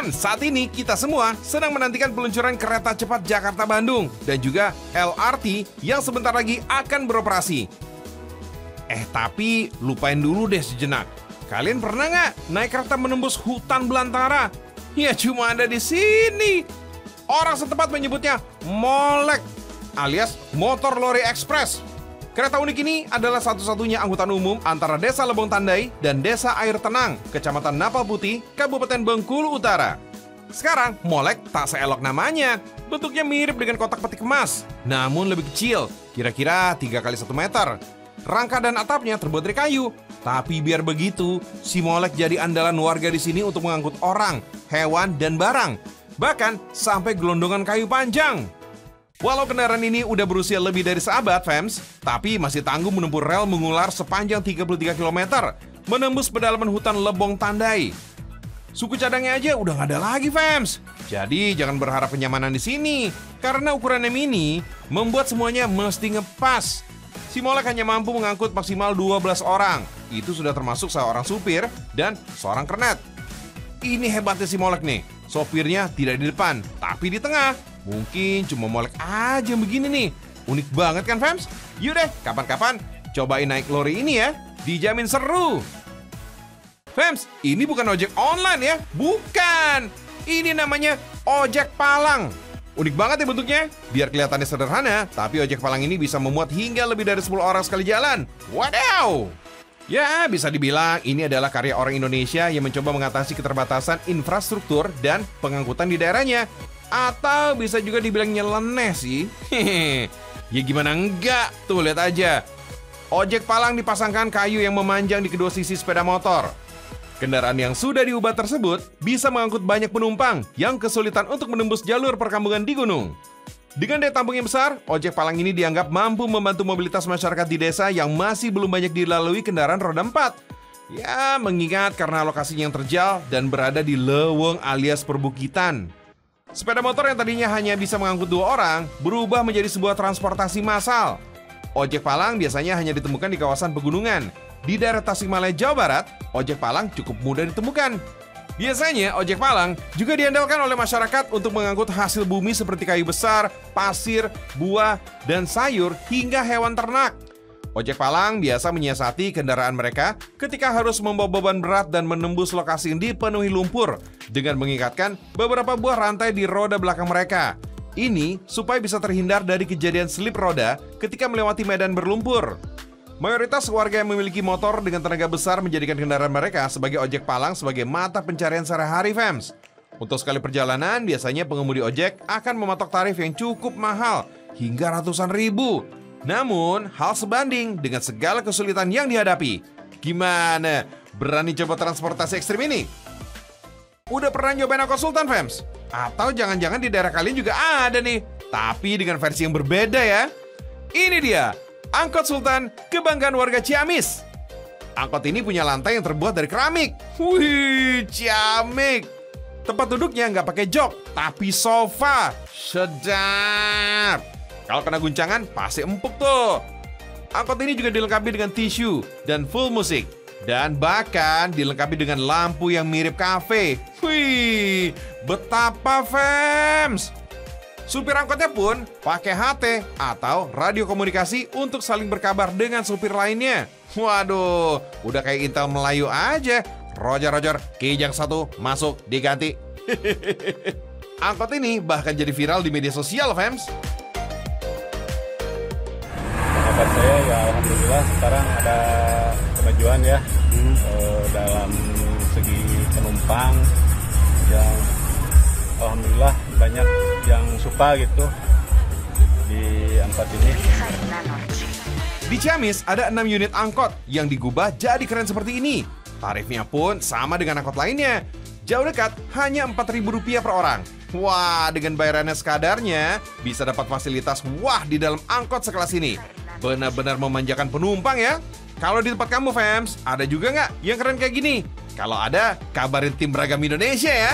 Fam, saat ini kita semua sedang menantikan peluncuran kereta cepat Jakarta-Bandung dan juga LRT yang sebentar lagi akan beroperasi. Eh tapi lupain dulu deh sejenak. Kalian pernah nggak naik kereta menembus hutan belantara? Ya cuma ada di sini. Orang setempat menyebutnya molek alias motor lori ekspres. Kereta unik ini adalah satu-satunya angkutan umum antara Desa Lebong Tandai dan Desa Air Tenang, Kecamatan Napal Putih, Kabupaten Bengkulu Utara. Sekarang, Molek tak seelok namanya. Bentuknya mirip dengan kotak petik emas, namun lebih kecil, kira-kira 3 kali 1 meter. Rangka dan atapnya terbuat dari kayu. Tapi biar begitu, si Molek jadi andalan warga di sini untuk mengangkut orang, hewan, dan barang. Bahkan sampai gelondongan kayu panjang. Walau kendaraan ini udah berusia lebih dari seabad, fans, tapi masih tangguh menempuh rel mengular sepanjang 33 km, menembus pedalaman hutan Lebong Tandai. Suku cadangnya aja udah nggak ada lagi, fans. Jadi jangan berharap kenyamanan di sini, karena ukurannya mini membuat semuanya mesti ngepas. Si Molek hanya mampu mengangkut maksimal 12 orang. Itu sudah termasuk seorang supir dan seorang kernet. Ini hebatnya si Molek nih. Sopirnya tidak di depan, tapi di tengah. Mungkin cuma molek aja begini nih. Unik banget kan, fans? Yuk deh, kapan-kapan cobain naik lori ini ya. Dijamin seru. Fams, ini bukan ojek online ya. Bukan. Ini namanya ojek palang. Unik banget ya bentuknya. Biar kelihatannya sederhana, tapi ojek palang ini bisa memuat hingga lebih dari 10 orang sekali jalan. Wadaw! Ya, bisa dibilang ini adalah karya orang Indonesia yang mencoba mengatasi keterbatasan infrastruktur dan pengangkutan di daerahnya. Atau bisa juga dibilang nyeleneh sih. Hehehe. Ya gimana enggak? Tuh lihat aja. Ojek palang dipasangkan kayu yang memanjang di kedua sisi sepeda motor. Kendaraan yang sudah diubah tersebut bisa mengangkut banyak penumpang yang kesulitan untuk menembus jalur perkampungan di gunung. Dengan daya tampung yang besar, ojek palang ini dianggap mampu membantu mobilitas masyarakat di desa yang masih belum banyak dilalui kendaraan roda 4. Ya, mengingat karena lokasinya yang terjal dan berada di leweng alias perbukitan. Sepeda motor yang tadinya hanya bisa mengangkut dua orang berubah menjadi sebuah transportasi massal. Ojek palang biasanya hanya ditemukan di kawasan pegunungan. Di daerah Tasikmalaya, Jawa Barat, ojek palang cukup mudah ditemukan. Biasanya, ojek palang juga diandalkan oleh masyarakat untuk mengangkut hasil bumi seperti kayu besar, pasir, buah, dan sayur hingga hewan ternak. Ojek Palang biasa menyiasati kendaraan mereka ketika harus membawa beban berat dan menembus lokasi yang dipenuhi lumpur dengan mengikatkan beberapa buah rantai di roda belakang mereka. Ini supaya bisa terhindar dari kejadian slip roda ketika melewati medan berlumpur. Mayoritas warga yang memiliki motor dengan tenaga besar menjadikan kendaraan mereka sebagai ojek palang sebagai mata pencarian sehari-hari fans. Untuk sekali perjalanan, biasanya pengemudi ojek akan mematok tarif yang cukup mahal hingga ratusan ribu namun, hal sebanding dengan segala kesulitan yang dihadapi. Gimana? Berani coba transportasi ekstrim ini? Udah pernah nyobain angkot Sultan, Fems? Atau jangan-jangan di daerah kalian juga ada nih, tapi dengan versi yang berbeda ya? Ini dia, Angkot Sultan kebanggaan warga Ciamis. Angkot ini punya lantai yang terbuat dari keramik. Wih, ciamik. Tempat duduknya nggak pakai jok, tapi sofa. Sedap. Kalau kena guncangan, pasti empuk tuh. Angkot ini juga dilengkapi dengan tisu dan full musik. Dan bahkan dilengkapi dengan lampu yang mirip kafe. Wih, betapa fans! Supir angkotnya pun pakai HT atau radio komunikasi untuk saling berkabar dengan supir lainnya. Waduh, udah kayak Intel Melayu aja. Roger Roger, Kijang satu masuk diganti. Angkot ini bahkan jadi viral di media sosial, fans harapan saya ya alhamdulillah sekarang ada kemajuan ya hmm. e, dalam segi penumpang yang alhamdulillah banyak yang suka gitu di angkot ini. Di Ciamis ada 6 unit angkot yang digubah jadi keren seperti ini. Tarifnya pun sama dengan angkot lainnya. Jauh dekat hanya Rp4.000 per orang. Wah, dengan bayarannya sekadarnya bisa dapat fasilitas wah di dalam angkot sekelas ini. Benar-benar memanjakan penumpang ya. Kalau di tempat kamu, fans, ada juga nggak yang keren kayak gini? Kalau ada, kabarin tim beragam Indonesia ya.